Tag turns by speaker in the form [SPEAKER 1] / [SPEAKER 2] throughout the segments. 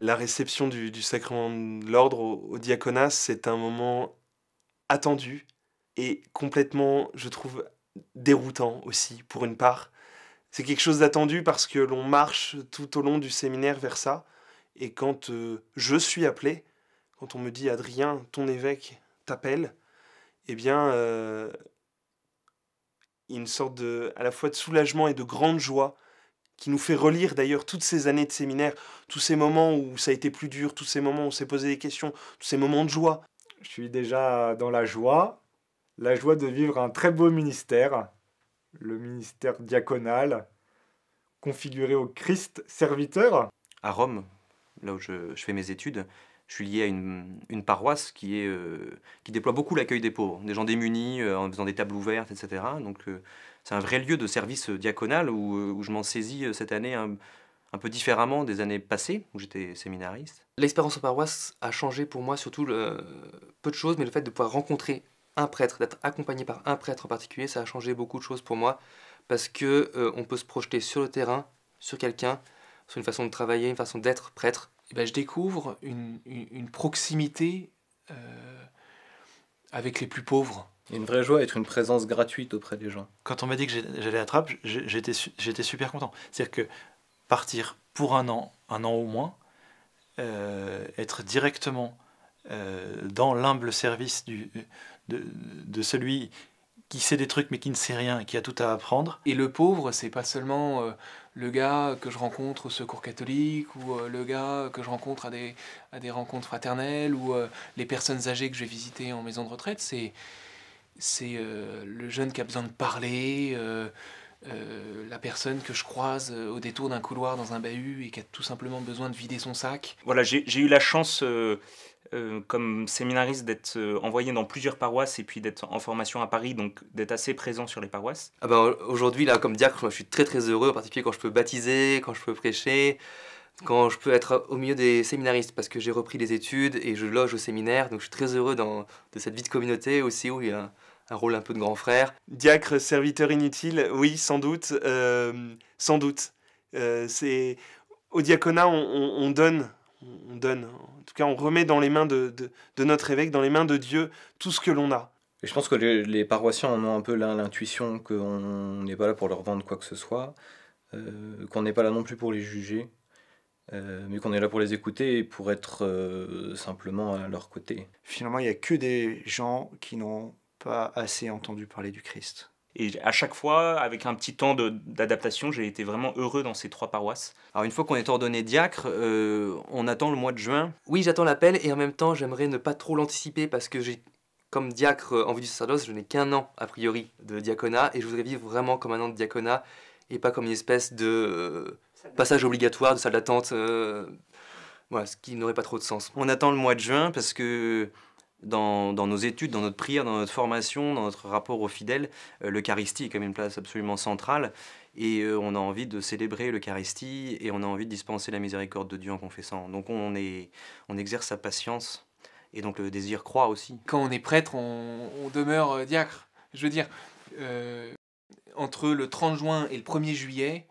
[SPEAKER 1] La réception du, sacrement de l'ordre au, diaconat, c'est un moment attendu et complètement, je trouve, déroutant aussi, pour une part. C'est quelque chose d'attendu parce que l'on marche tout au long du séminaire vers ça. Et quand euh, je suis appelé, quand on me dit Adrien, ton évêque t'appelle, eh bien, euh, il y a une sorte de, à la fois de soulagement et de grande joie qui nous fait relire d'ailleurs toutes ces années de séminaire, tous ces moments où ça a été plus dur, tous ces moments où on s'est posé des questions, tous ces moments de joie.
[SPEAKER 2] Je suis déjà dans la joie, la joie de vivre un très beau ministère, le ministère diaconal, configuré au Christ serviteur.
[SPEAKER 3] À Rome, là où je, fais mes études, je suis lié à une, paroisse euh, qui déploie beaucoup l'accueil des pauvres, des gens démunis, euh, en faisant des tables ouvertes, etc. Donc euh, c'est un vrai lieu de service diaconal où, je m'en saisis cette année un, peu différemment des années passées où j'étais séminariste.
[SPEAKER 4] L'expérience en paroisse a changé pour moi surtout le, peu de choses, mais le fait de pouvoir rencontrer un prêtre, d'être accompagné par un prêtre en particulier, ça a changé beaucoup de choses pour moi parce que on peut se projeter sur le terrain, sur quelqu'un, sur une façon de travailler, une façon d'être prêtre
[SPEAKER 5] eh ben, je découvre une, une, proximité euh, avec les plus pauvres.
[SPEAKER 6] une vraie joie être une présence gratuite auprès des gens.
[SPEAKER 7] Quand on m'a dit que j'allais à Trappes, j'étais super content. C'est-à-dire que partir pour un an, un an au moins, euh, être directement euh, dans l'humble service du, de, de, celui qui sait des trucs mais qui ne sait rien, qui a tout à apprendre.
[SPEAKER 5] Et le pauvre, c'est pas seulement euh, le gars que je rencontre au secours catholique ou euh, le gars que je rencontre à des, rencontres fraternelles ou euh, les personnes âgées que je vais en maison de retraite, c'est c'est le jeune qui a besoin de parler, la personne que je croise au détour d'un couloir dans un bahut et qui a tout simplement besoin de vider son sac.
[SPEAKER 8] Voilà, j'ai eu la chance euh, comme séminariste d'être euh, envoyé dans plusieurs paroisses et puis d'être en formation à Paris, donc d'être assez présent sur les paroisses
[SPEAKER 4] ah ben, Aujourd'hui, là, comme diacre, je suis très très heureux, en particulier quand je peux baptiser, quand je peux prêcher, quand je peux être au milieu des séminaristes, parce que j'ai repris les études et je loge au séminaire, donc je suis très heureux dans, de cette vie de communauté aussi où il y a un, rôle un peu de grand frère.
[SPEAKER 1] Diacre, serviteur inutile, oui, sans doute, euh, sans doute. c'est au diaconat, on, on donne on donne, en tout cas on remet dans les mains de, notre évêque, dans les mains de Dieu, tout ce que l'on a.
[SPEAKER 6] Et je pense que les, paroissiens en ont un peu l'intuition qu'on n'est pas là pour leur vendre quoi que ce soit, euh, qu'on n'est pas là non plus pour les juger, euh, mais qu'on est là pour les écouter et pour être euh, simplement à leur côté.
[SPEAKER 9] Finalement, il n'y a que des gens qui n'ont pas assez entendu parler du Christ.
[SPEAKER 8] Et à chaque fois, avec un petit temps d'adaptation, j'ai été vraiment heureux dans ces trois paroisses.
[SPEAKER 3] Alors une fois qu'on est ordonné diacre, euh, on attend le mois de juin.
[SPEAKER 4] Oui, j'attends l'appel et en même temps, j'aimerais ne pas trop l'anticiper parce que j'ai, comme diacre en vue du sacerdoce, je n'ai qu'un an a priori de diaconat et je voudrais vivre vraiment comme un an de diaconat et pas comme une espèce de euh, passage obligatoire de salle d'attente. Euh, voilà, ce qui n'aurait pas trop de sens.
[SPEAKER 3] On attend le mois de juin parce que dans, nos études, dans notre prière, dans notre formation, dans notre rapport aux fidèles, euh, l'Eucharistie est quand même une place absolument centrale. Et euh, on a envie de célébrer l'Eucharistie et on a envie de dispenser la miséricorde de Dieu en confessant. Donc on, exerce sa patience et donc le désir croit aussi.
[SPEAKER 5] Quand on est prêtre, on, demeure euh, diacre. Je veux dire, entre le 30 juin et le 1er juillet,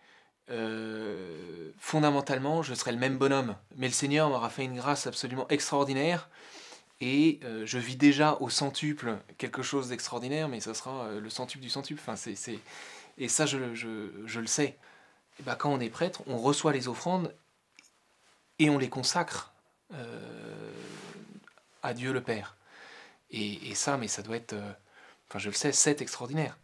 [SPEAKER 5] fondamentalement, je serai le même bonhomme. Mais le Seigneur m'aura fait une grâce absolument extraordinaire. Et euh, je vis déjà au centuple quelque chose d'extraordinaire, mais ce sera euh, le centuple du centuple. Enfin, Et ça, je, je, je le sais. Et ben, quand on est prêtre, on reçoit les offrandes et on les consacre euh, à Dieu le Père. Et, et, ça, mais ça doit être, enfin je le sais, c'est extraordinaire.